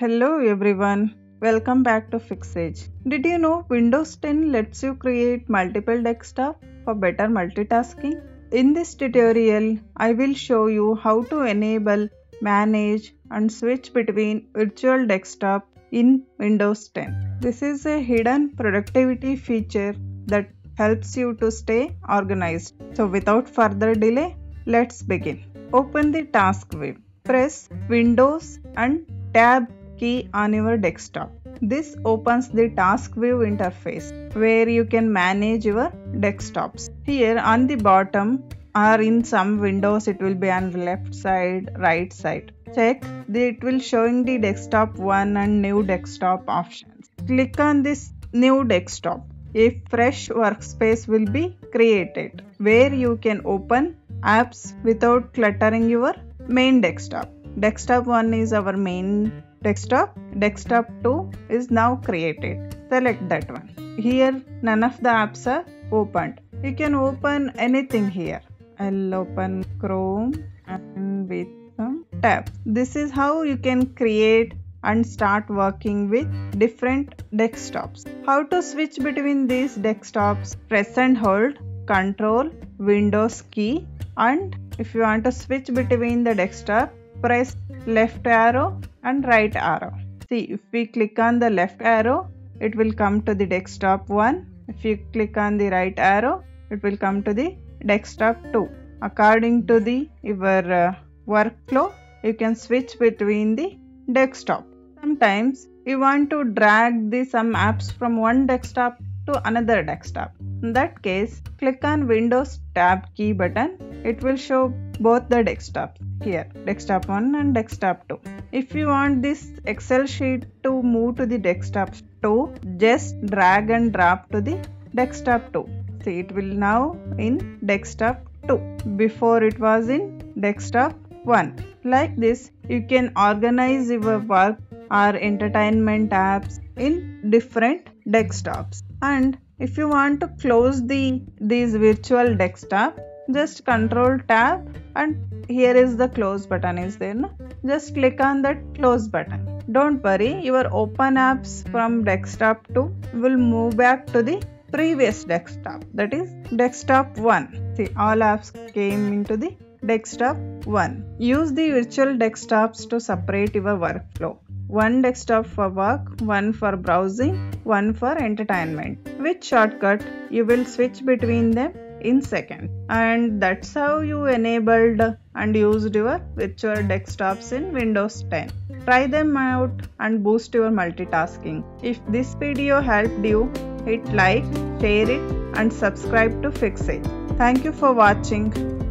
Hello everyone, welcome back to FIXsage. Did you know Windows 10 lets you create multiple desktop for better multitasking? In this tutorial, I will show you how to enable, manage and switch between virtual desktop in Windows 10. This is a hidden productivity feature that helps you to stay organized. So without further delay, let's begin. Open the task view. Press Windows and Tab key on your desktop. This opens the task view interface where you can manage your desktops. Here on the bottom or in some windows it will be on the left side, right side. Check it will showing the desktop 1 and new desktop options. Click on this new desktop. A fresh workspace will be created where you can open apps without cluttering your main desktop. Desktop 1 is our main desktop desktop 2 is now created. Select that one. Here none of the apps are opened. You can open anything here. I'll open chrome and with some tabs this is how you can create and start working with different desktops. How to switch between these desktops? Press and hold control windows key and if you want to switch between the desktop press left arrow and right arrow. See if we click on the left arrow it will come to the desktop 1. If you click on the right arrow it will come to the desktop 2. According to the your uh, workflow you can switch between the desktop. Sometimes you want to drag the some apps from one desktop to another desktop. In that case click on Windows tab key button it will show both the desktops here desktop 1 and desktop 2 if you want this excel sheet to move to the desktop 2 just drag and drop to the desktop 2 see it will now in desktop 2 before it was in desktop 1 like this you can organize your work or entertainment apps in different desktops. And if you want to close the these virtual desktop just control tab and here is the close button is there no? just click on that close button. Don't worry your open apps from desktop 2 will move back to the previous desktop that is desktop 1 see all apps came into the desktop 1 use the virtual desktops to separate your workflow. One desktop for work, one for browsing, one for entertainment. With shortcut, you will switch between them in second And that's how you enabled and used your virtual desktops in Windows 10. Try them out and boost your multitasking. If this video helped you, hit like, share it and subscribe to FIXsage. Thank you for watching.